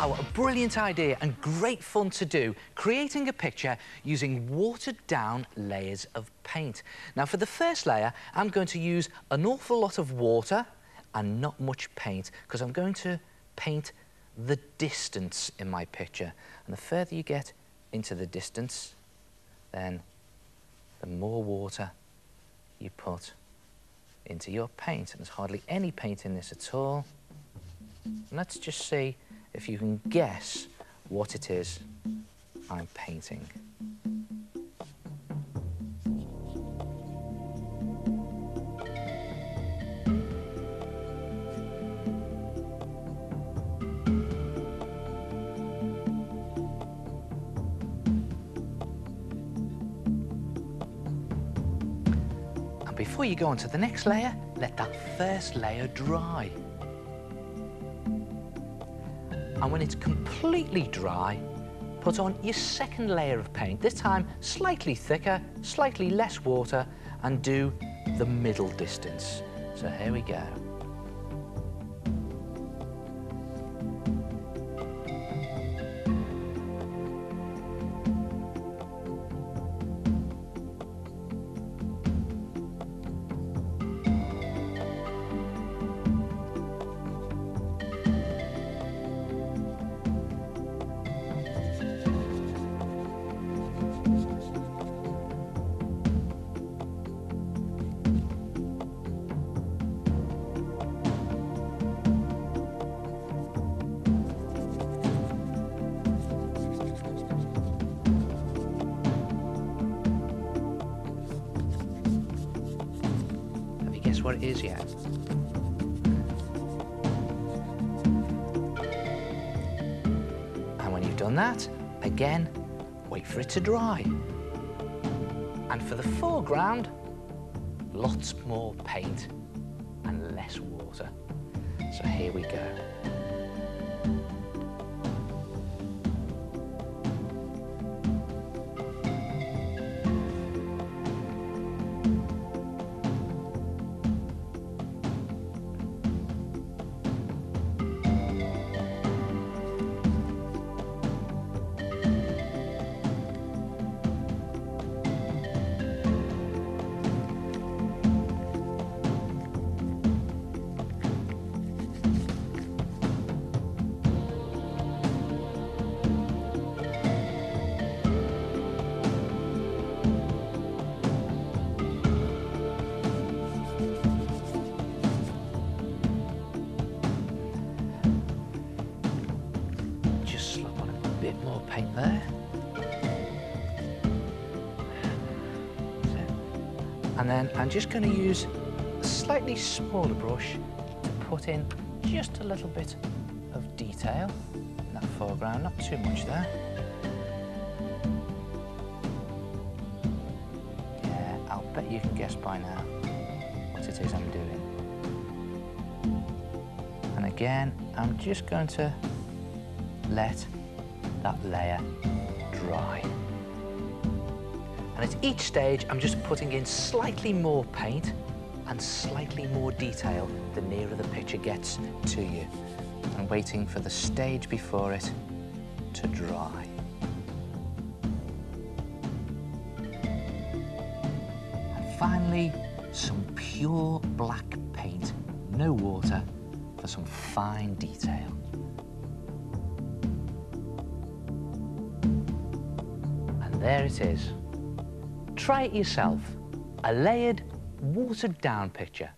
Now, a brilliant idea and great fun to do, creating a picture using watered down layers of paint. Now, for the first layer, I'm going to use an awful lot of water and not much paint because I'm going to paint the distance in my picture. And the further you get into the distance, then the more water you put into your paint. And there's hardly any paint in this at all. And let's just see if you can guess what it is I'm painting. And before you go on to the next layer, let that first layer dry. And when it's completely dry, put on your second layer of paint, this time slightly thicker, slightly less water, and do the middle distance. So here we go. What it is yet? And when you've done that, again, wait for it to dry. And for the foreground, lots more paint and less water. So here we go. More paint there. And then I'm just going to use a slightly smaller brush to put in just a little bit of detail in that foreground, not too much there. Yeah, I'll bet you can guess by now what it is I'm doing. And again, I'm just going to let that layer dry. And at each stage, I'm just putting in slightly more paint and slightly more detail the nearer the picture gets to you. And waiting for the stage before it to dry. And finally, some pure black paint, no water, for some fine detail. There it is. Try it yourself. A layered, watered down picture